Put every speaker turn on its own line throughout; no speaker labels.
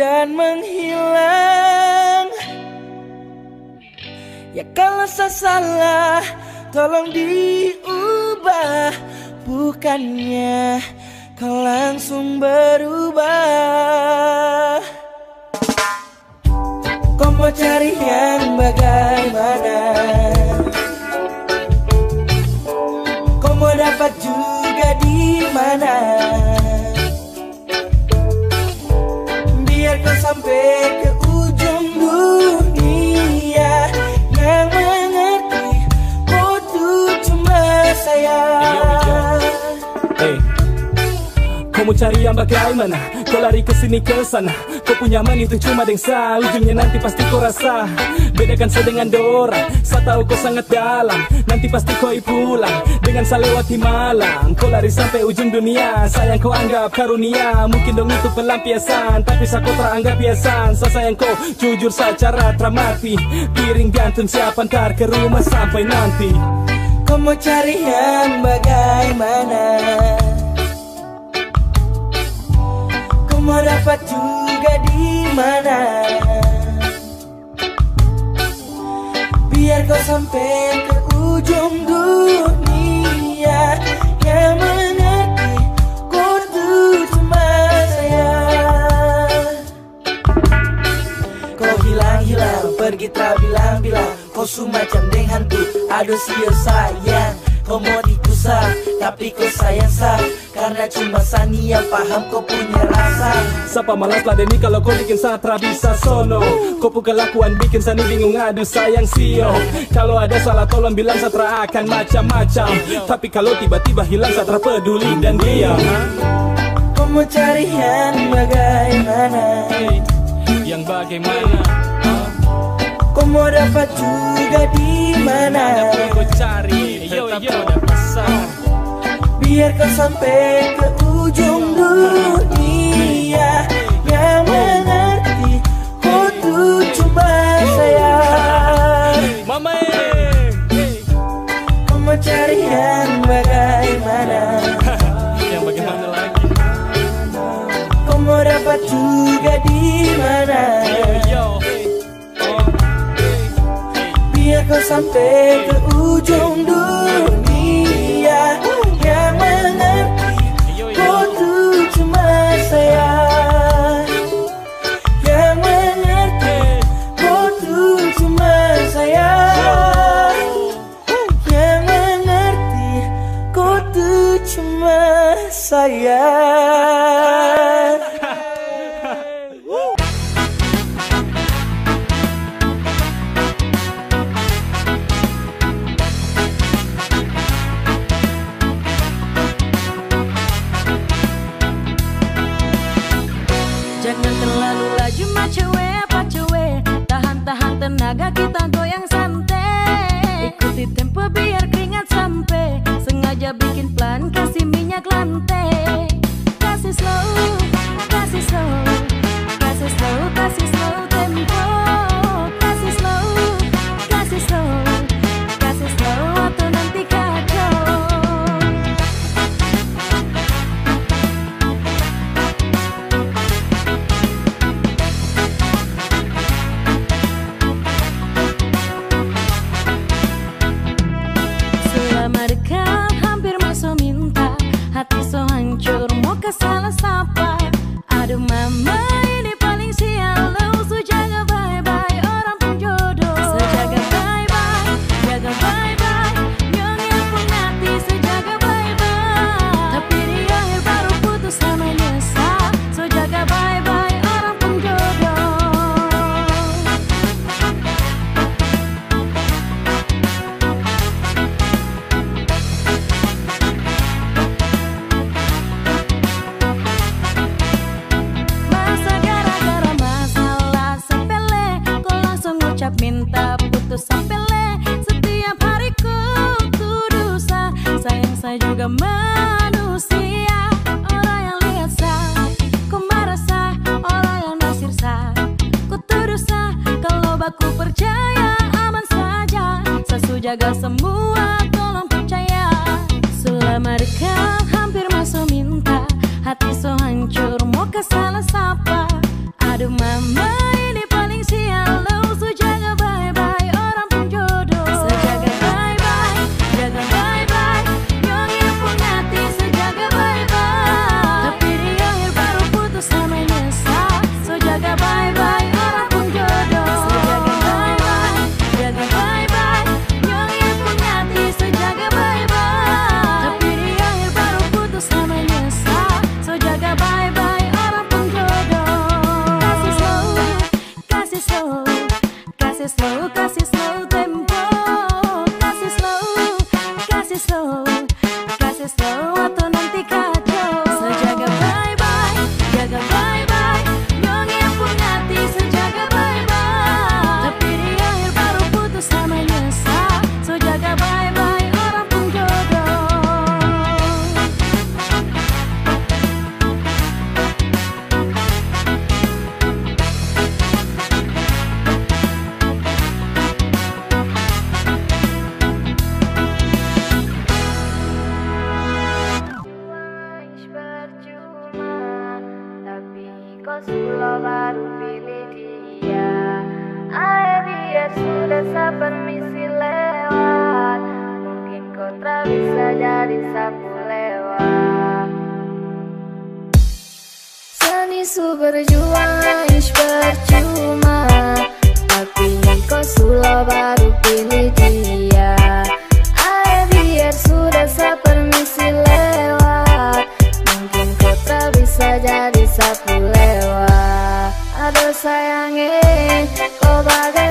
dan menghilang. Ya kalau saya salah tolong diubah. Bukannya kau langsung berubah. Kau mau cari yang bagaimana? Kau mau dapat juga di mana Biar Kau
mau cari yang bagaimana? Kau lari ke sini ke sana. Kau punya man itu cuma dengsa. Ujungnya nanti pasti kau rasa. Bedakan saya dengan dorang Saya tahu kau sangat dalam. Nanti pasti kau pulang. Dengan saya lewati malam. Kau lari sampai ujung dunia. Sayang kau anggap karunia. Mungkin dong itu pelampiasan. Tapi saya kau teranggap biasan Saya sayang kau. Jujur secara dramati Piring gantung siapa ntar ke rumah sampai nanti.
Kau mau cari yang bagaimana mau dapat juga di mana? Biar kau sampai ke ujung dunia Yang mengerti kau tuh cuma saya Kau hilang-hilang pergi tak bilang-bilang Kau semacam deng hantu Aduh sio sayang. Kau mau dikusah Tapi kau sayang sah Karena cuma Sani yang paham kau punya rasa.
Sapa malas ladeni kalau kau bikin satra bisa sono. Kau pun kelakuan bikin sani bingung aduh sayang sio. Kalau ada salah tolong bilang satra akan macam-macam. Tapi kalau tiba-tiba hilang satra peduli dan diam.
Kau mau cari yang bagaimana?
Yang bagaimana?
Kau mau dapat juga di mana?
Kau cari Tetap ada pesan
Biar kau sampai ke ujung dunia. Yang Saya
jaga semua
sapu lewat Aduh sayangnya kau bagaimanakah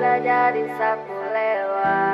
jadi sapu lewat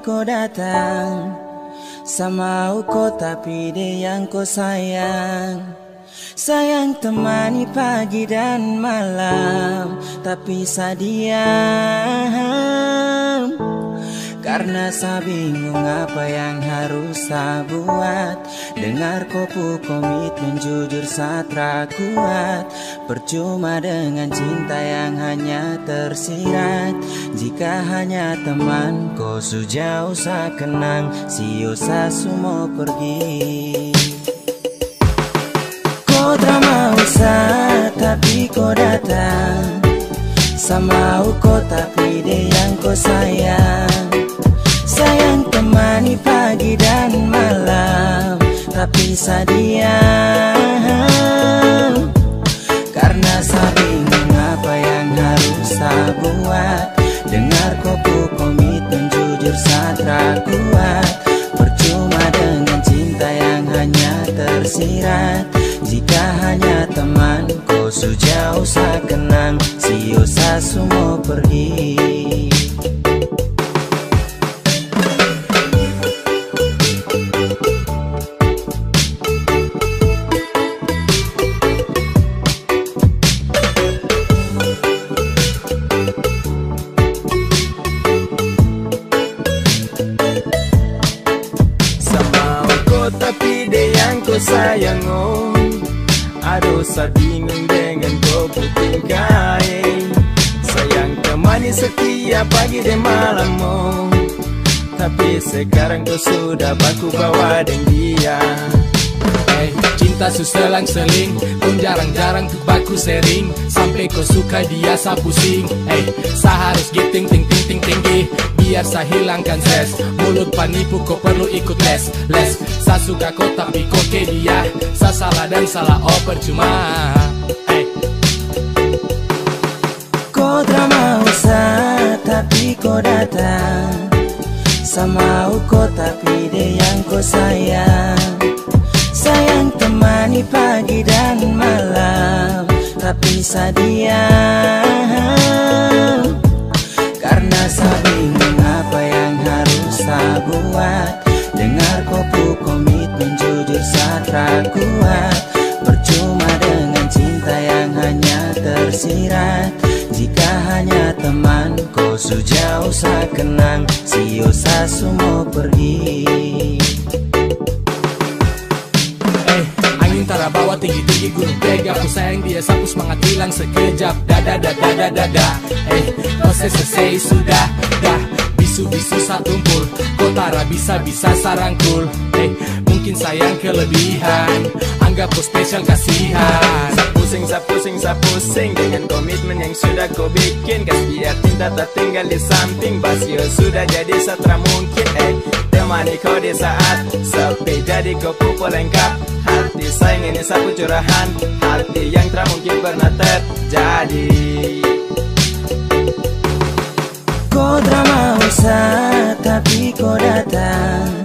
kau
datang. Sama kau tapi dia yang kau sayang. Sayang temani pagi dan malam Tapi sadiam. Karena saya bingung apa yang harus saya buat Dengar kopu komitmen jujur satra kuat. Percuma dengan cinta yang hanya tersirat. Jika hanya teman kau saya kenang Sio sa semua pergi. Kau drama usah tapi kau datang. Sama kau tapi dia yang kau sayang. Sayang temani pagi dan malam Tapi sadiam. Karena saya apa yang harus saya buat. Dengar kau komitmen jujur satra kuat. Percuma dengan cinta yang hanya tersirat. Jika hanya teman kau sejauh sa kenang sa semua pergi
suselang seling Pun jarang-jarang baku sering. Sampai kau suka dia sa pusing Eh, sa harus giting ting ting ting tinggi Biar sa hilangkan stres Mulut panipu kau perlu ikut les Les, sa suka kau tapi kau ke dia Sa salah dan salah oh percuma Eh,
Kau drama usah tapi kau datang. Sama kau tapi dia yang kau sayang Sayang temani pagi dan malam Tapi sadiam Karena saya bingung apa yang harus saya buat Dengar kopu komitmen jujur satra kuat Percuma dengan cinta yang hanya tersirat Jika hanya teman kau sejauh saya kenang Sio sa semua pergi
Angin tara bawa tinggi-tinggi gunung tega Aku sayang dia sapu semangat hilang sekejap Dada dada dada dada Eh kau selesai sudah dah. Bisu-bisu satumpul Kau tara bisa-bisa sarangkul. Eh mungkin sayang kelebihan Anggap kau spesial kasihan.
Sa pusing, sa pusing, sa pusing Dengan komitmen yang sudah kau bikin. Kas biar cinta tak tinggal di samping Basio sudah jadi satra mungkin. Eh, temani kau di saat Sepi jadi kau pupul lengkap. Hati sayang ini sapu curahan Hati yang tak mungkin pernah terjadi.
Kau drama usah tapi kau datang.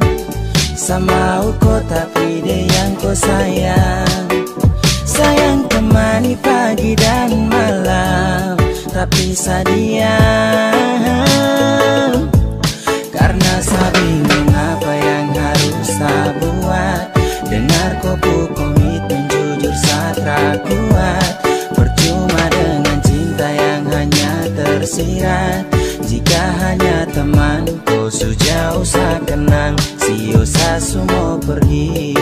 Sama kau tapi dia yang kau sayang. Sayang temani pagi dan malam Tapi sadiam Karena saya Kopu komitmen jujur satra kuat Percuma dengan cinta yang hanya tersirat. Jika hanya teman kau sejauh saya kenang Sio sa semua pergi.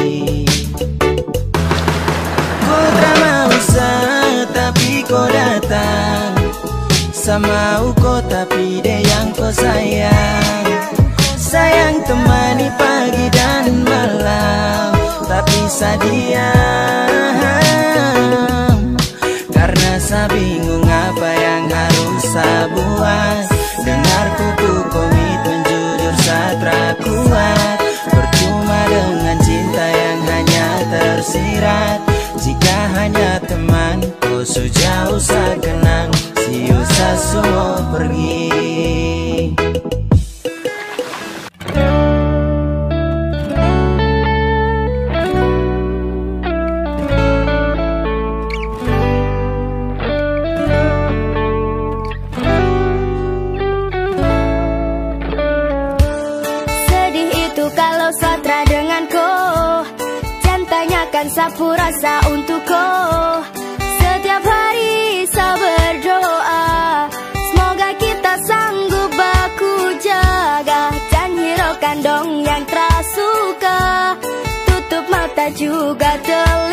Kau drama usah tapi kau datang. Sama kau tapi dia yang kau sayang. Sayang temani pagi dan malam Tapi sadiam Karena saya bingung apa yang harus saya buat. Dengar kuku komitmen jujur satra kuat. Percuma dengan cinta yang hanya tersirat. Jika hanya teman kau sejauh saya kenang. Sio sa semua pergi
aku rasa untukku. Setiap hari saya berdoa. Semoga kita sanggup baku jaga. Dan hiraukan dong yang terasuka. Tutup mata juga
telah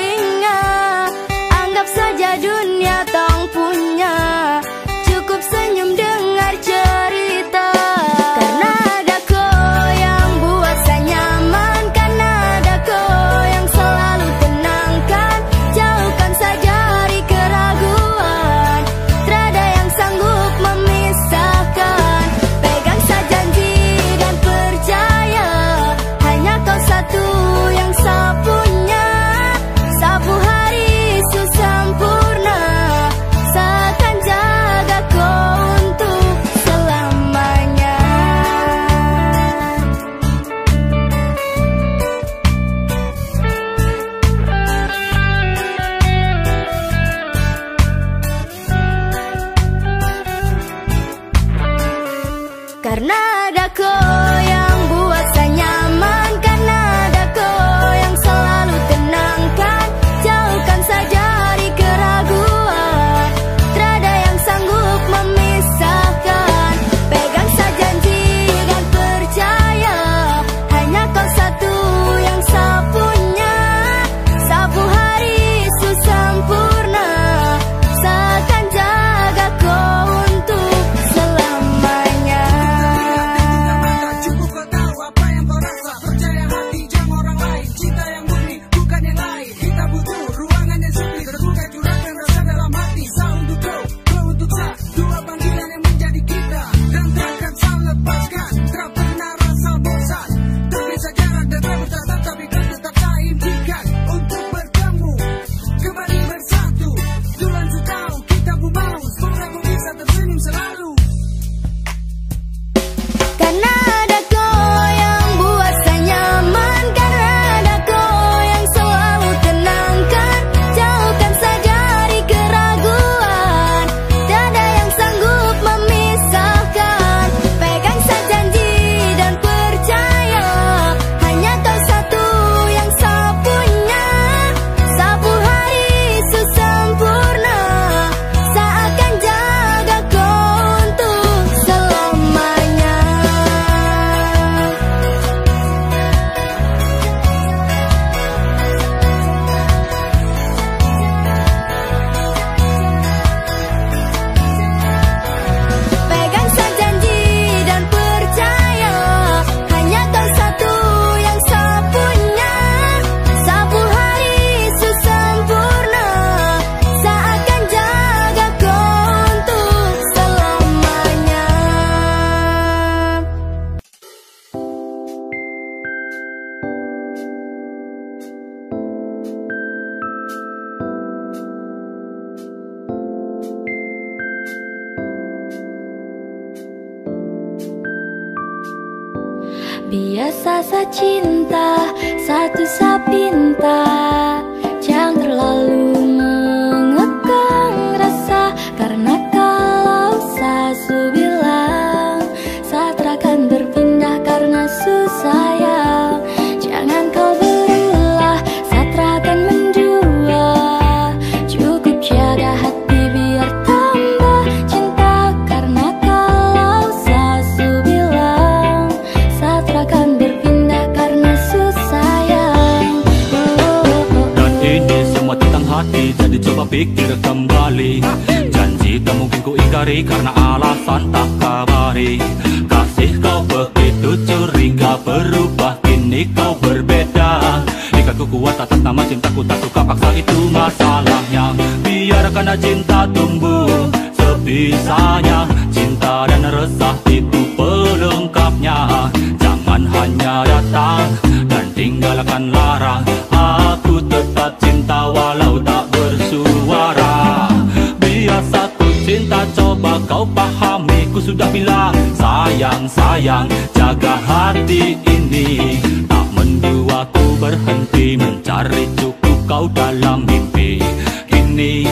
berhenti mencari cukup kau dalam mimpi. Kini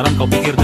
sandaran Kau pikir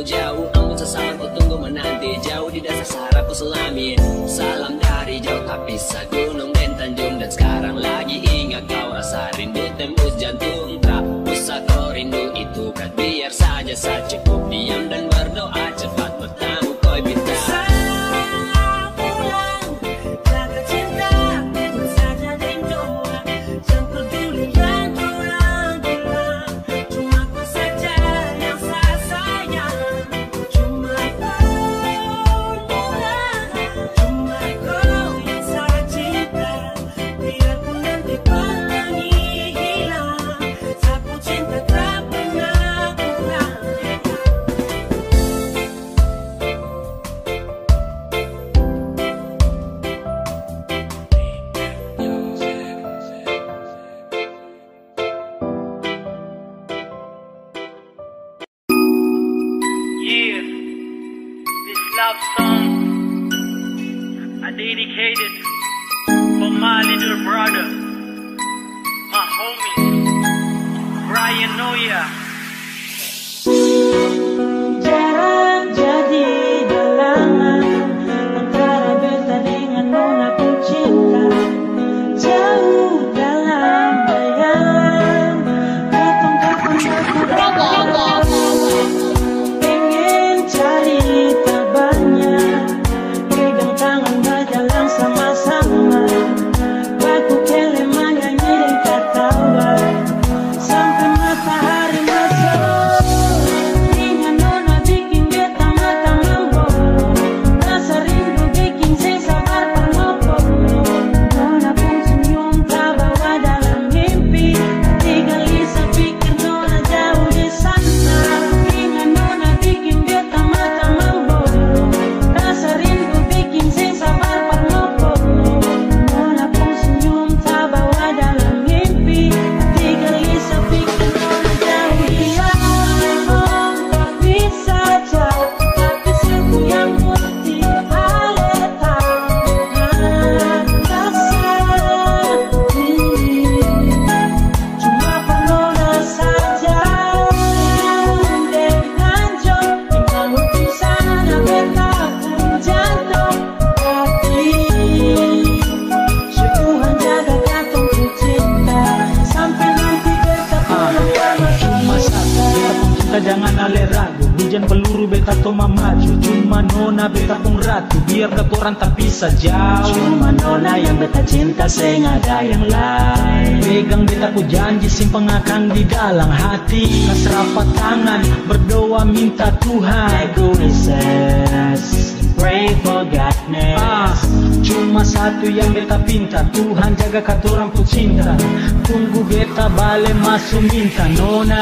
terlalu
jauh. Namun sesaat ku tunggu menanti. Jauh di dasar sarap ku selamin. Salam dari jauh tapi
sadar Cuma nona yang beta cinta Seng ada yang lain. Pegang beta ku janji Simpan akan di dalam hati. Kasrapat tangan Berdoa minta Tuhan. Egoises Pray for godness. Ah, Cuma satu yang beta pinta Tuhan jaga katorang ku cinta. Tunggu beta bale masuk minta nona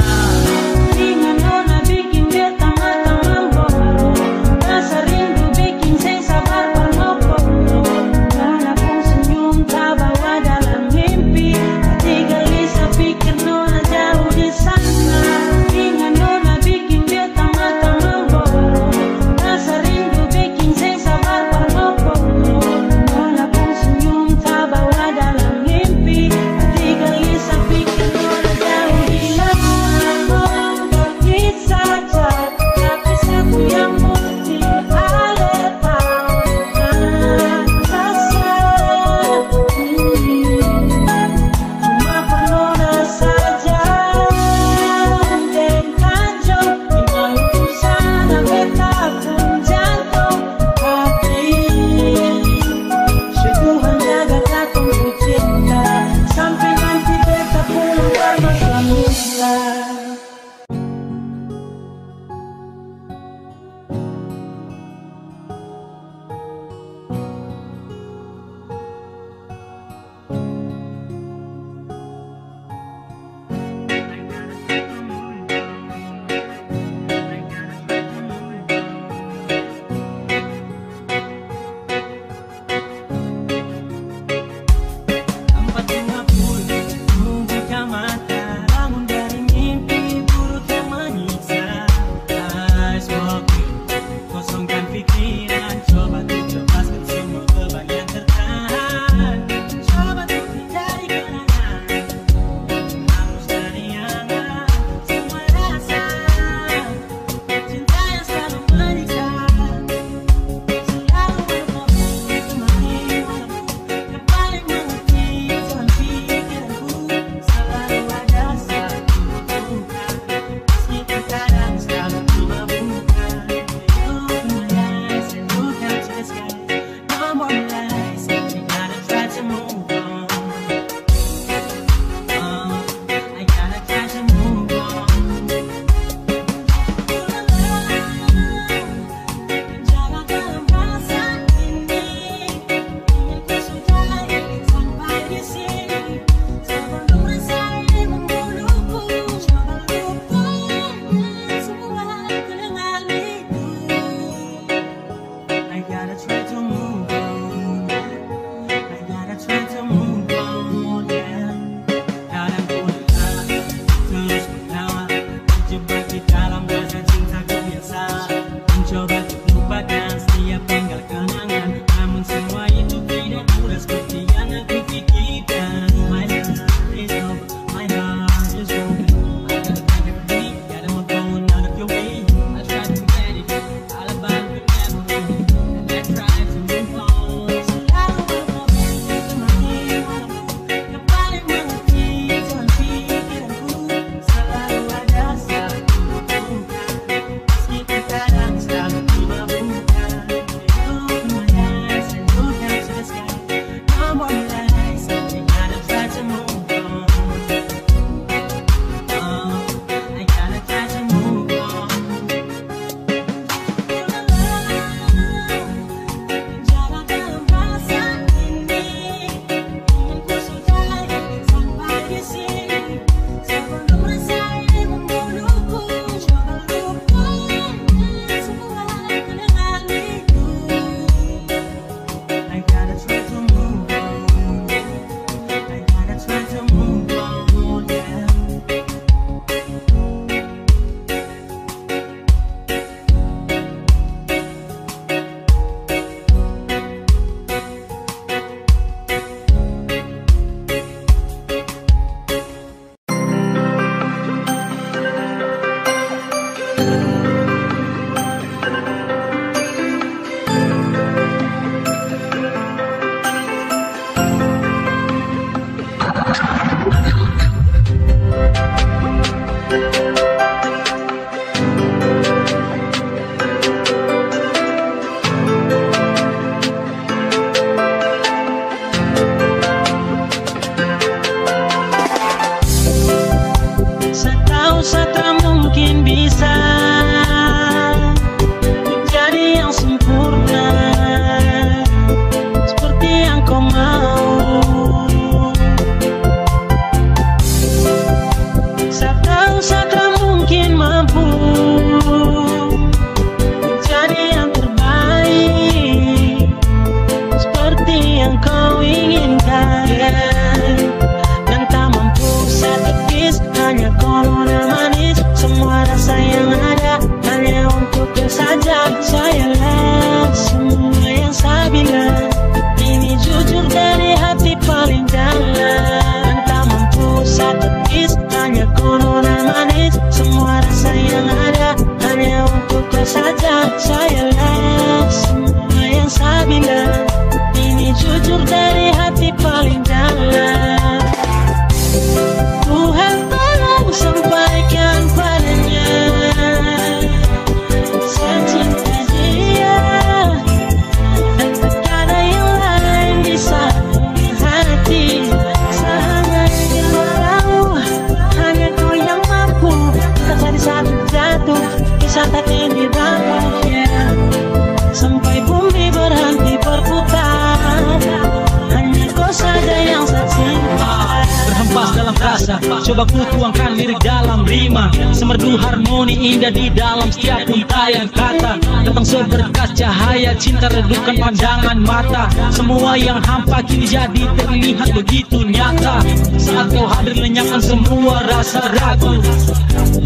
Coba ku tuangkan lirik dalam rima. Semerdu harmoni indah di dalam setiap untayan kata. Datang seberkas cahaya cinta redupkan pandangan mata. Semua yang hampa kini jadi terlihat begitu nyata. Saat kau hadir lenyapkan semua rasa ragu.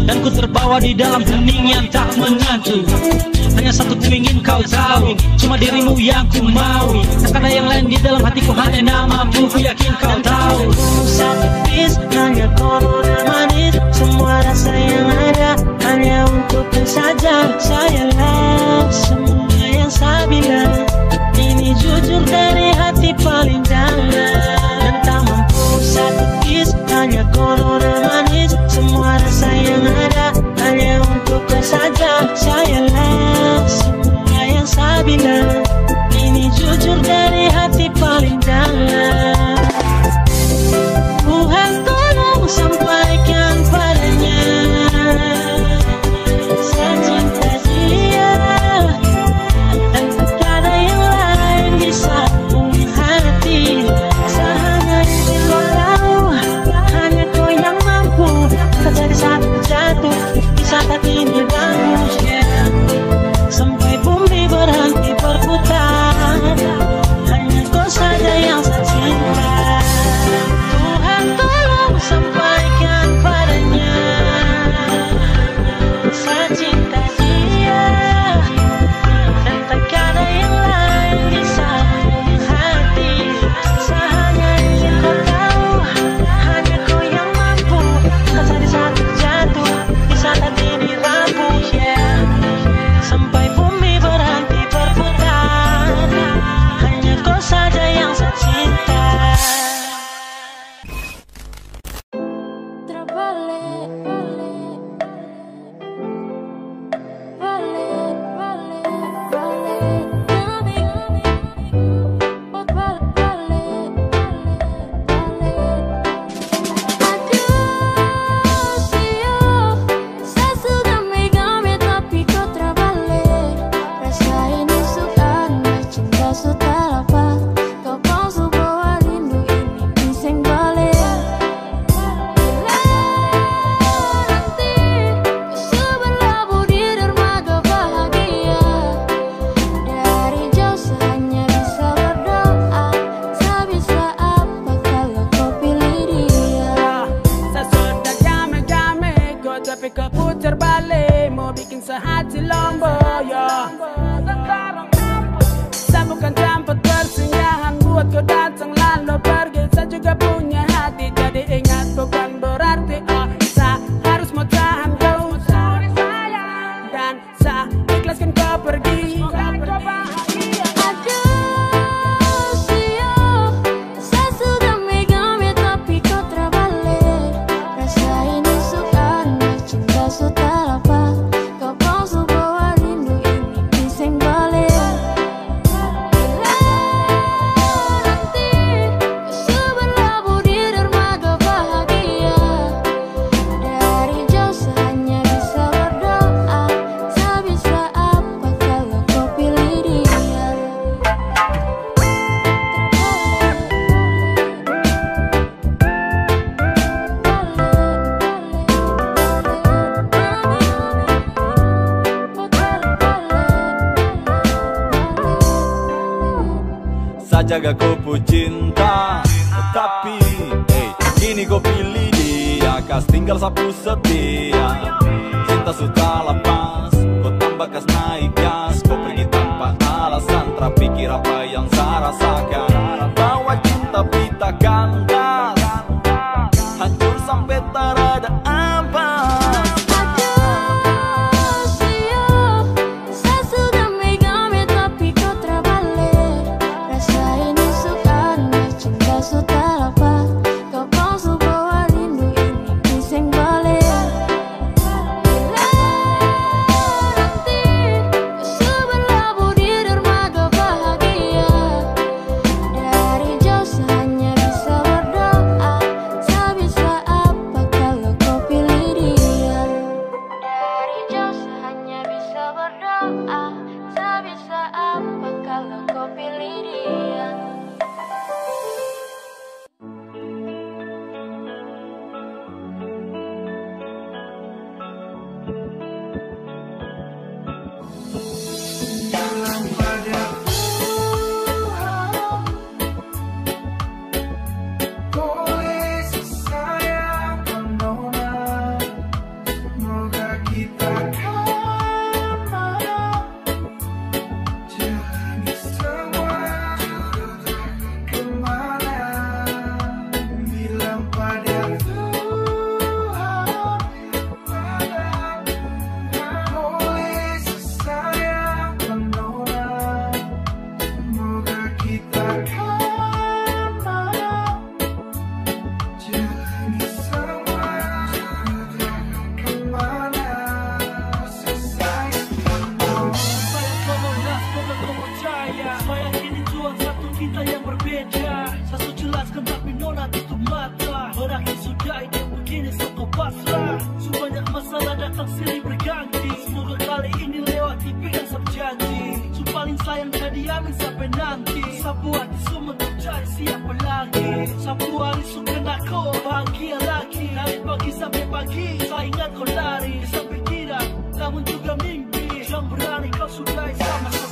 Dan ku terbawa di dalam hening yang tak menyatu hanya satu ku ingin kau tahu Cuma dirimu yang ku mau Karena yang lain di dalam hatiku hanya namamu? Ku yakin kau tahu.
Sapis hanya konon manis. Semua rasa yang ada Hanya untukku saja Sayanglah semua yang saya bilang Ini jujur dari hati paling dalam. Dan tak mampu. Satu Hanya kolor manis. Semua rasa yang ada Hanya untukku saja Sayalah Amina. ku cinta
Tapi
hey, kini ku pilih dia Kas tinggal sapu setia. Cinta sudah lepas
banking Saingat ko lari Isang bikira Tangon juga mimpi Siyang berani kau
sudah sama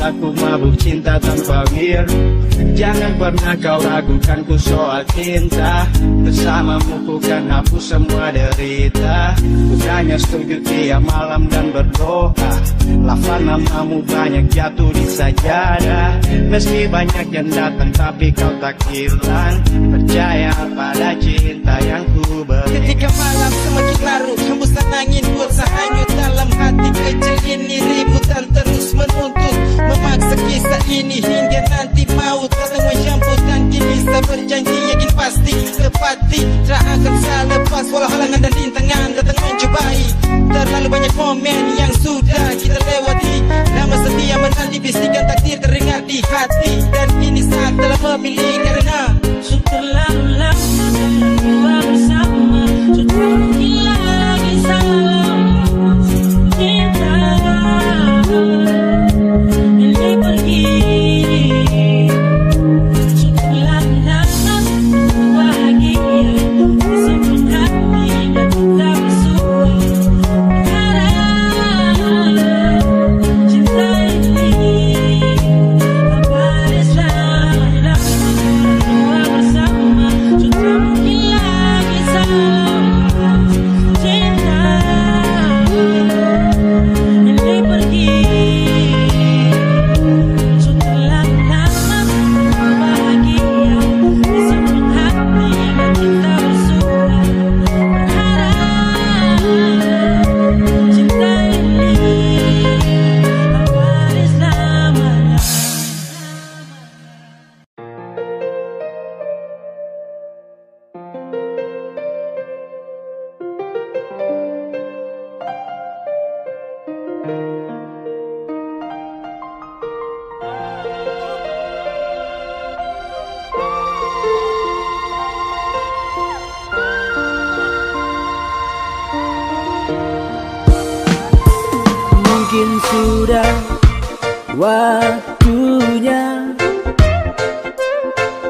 Aku mabuk cinta tanpa mir. Jangan pernah kau ragukan ku soal cinta. Bersamamu ku kan hapus semua derita. Bukannya setuju tiap malam dan berdoa. Lafal namamu banyak jatuh di sajadah Meski banyak yang datang tapi kau tak hilang. Percaya pada cinta yang ku beri.
Ketika malam semakin larut Hembusan angin buat sehanyut dalam hati kecil ini Ributan terus menuntut. Tak sekisah ini hingga nanti maut. Tak semua dan kini saya berjanji Yakin pasti tepati Tak akan saya lepas walau halangan dan rintangan Datang mencubai Terlalu banyak momen yang sudah kita lewati. Lama setia menanti bisikan takdir teringat di hati. Dan kini saat telah memilih karena
sudah Terlalu lama kita bersama. Sudah gila lagi salam. Cinta
sudah waktunya.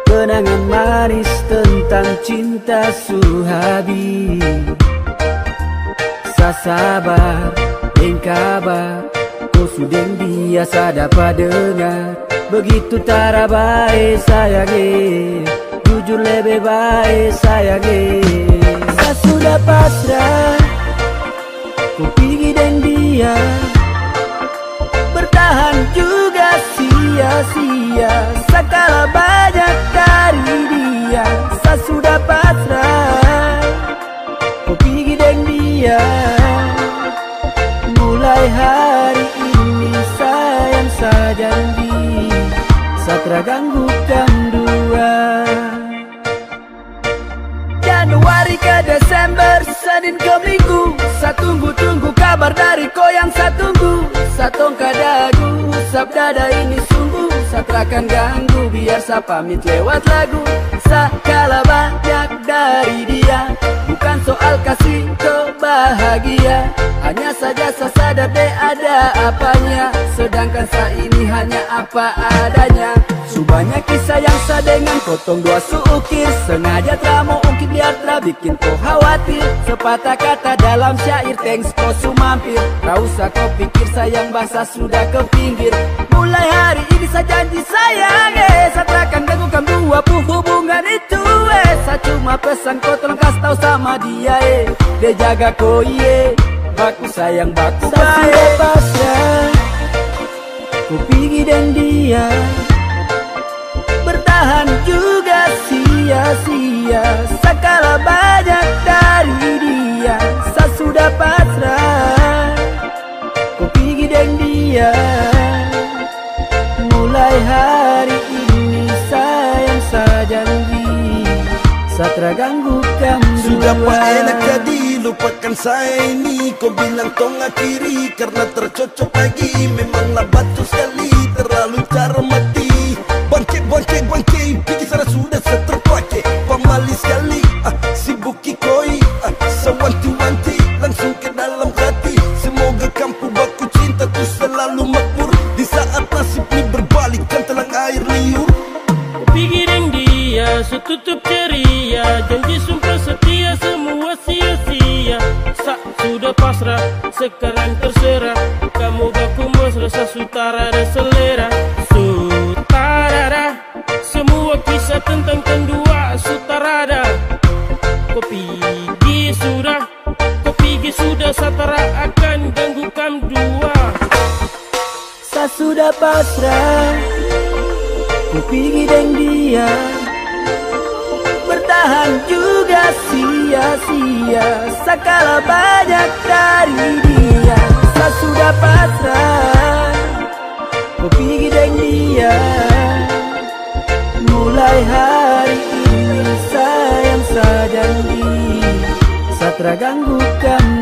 Kenangan manis tentang cinta suhabi. Sa sabar, yang kabar Kau sudah biasa dapat dengar. Begitu tara baik sayangi. Jujur lebih baik sayangi. Saya sudah pasrah Ku pergi dan dia Bertahan juga sia-sia. Sekala banyak dari dia Saya sudah pasrah. Ku pergi dan dia. Mulai hari ini sayang saya janji Satra ganggukan dua Januari ke Desember Senin ke Minggu. Saya tunggu-tunggu kabar dari kau yang saya tunggu. Satong kadagu Sabda ini sungguh. Satrakan ganggu Biar saya pamit lewat lagu. Sakala banyak dari dia. Bukan soal kasih bahagia. Hanya saja saya ada apanya. Sedangkan saya ini hanya apa adanya. Subanya kisah yang saya dengan potong dua suukir Sengaja mau ungkit biar tak bikin kau khawatir. Sepatah kata dalam syair thanks kau sumampir. Tak usah kau pikir sayang bahasa sudah ke pinggir. Mulai hari ini saya janji sayang eh Satrakan ganggukan dua puh hubungan itu Saya cuma pesan kau tolong kasih tahu sama dia eh. Dia jaga kau iye. Baku sayang baku baik pasrah Ku pergi dan dia Bertahan juga sia-sia. Sekala banyak dari dia Saya sudah pasrah. Ku pergi dan dia Satra ganggukan
Sudah
dua.
pak enak jadi lupakan saya ini. Kau bilang tong akhiri karena tercocok lagi. Memanglah batu sekali terlalu cara mati
sekarang terserah Kamu baku mesra sutara dan selera
Sekala banyak dari dia Saya sudah pasrah. Ku pergi dan dia Mulai hari ini sayang saya janji Satra ganggukan dua